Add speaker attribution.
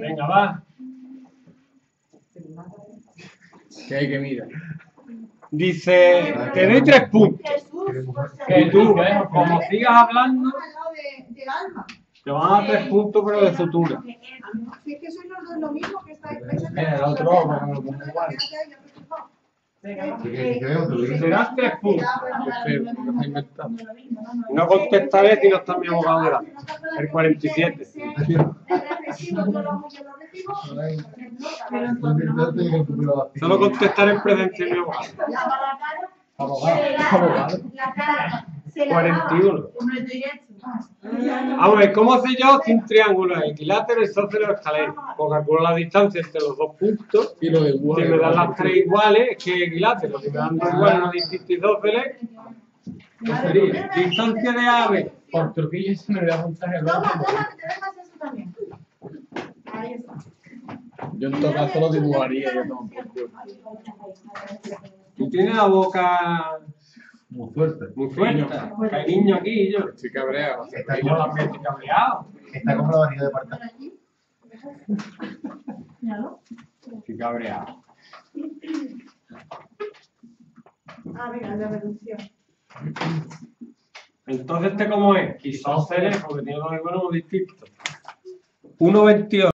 Speaker 1: Venga, va.
Speaker 2: Que hay que mirar.
Speaker 1: Dice, te doy tres puntos.
Speaker 3: Jesús,
Speaker 1: Que tú, como sigas hablando, te van a dar tres puntos, pero de futura.
Speaker 3: Si es que sois los dos lo mismo que estáis pensando.
Speaker 2: Mira, el otro, como lo pongo igual.
Speaker 1: Te das tres puntos. No contestaré si no está mi abogado delante. El 47. Solo contestaré en presencia de mi abogado.
Speaker 2: Abogado, abogado.
Speaker 1: 41. Vamos a ver, ¿cómo sé yo si un triángulo es equilátero, isósceles o escaleno? Pues calculo la distancia entre los dos puntos.
Speaker 2: Y lo de
Speaker 1: Si me dan las tres iguales, es que es equilátero. Si me dan dos iguales, no distinto isósceles, ¿qué sería? Distancia de ave.
Speaker 2: Por Trujillo se me voy a apuntar el otro.
Speaker 3: toma, que te dejas eso también. Ahí está.
Speaker 2: Yo en todo caso lo dibujaría yo.
Speaker 1: Tú tienes la boca
Speaker 4: Muy fuerte.
Speaker 1: muy fuerte. Hay niño aquí y yo.
Speaker 2: Estoy cabreado.
Speaker 4: Está
Speaker 1: Yo también estoy cabreado.
Speaker 4: Está como la barriga de.
Speaker 3: Míralo.
Speaker 1: Estoy cabreado.
Speaker 3: Ah, venga, de reducción.
Speaker 1: Entonces, ¿este cómo es? Isósceles, porque tiene dos iguales o distintos. 1,28.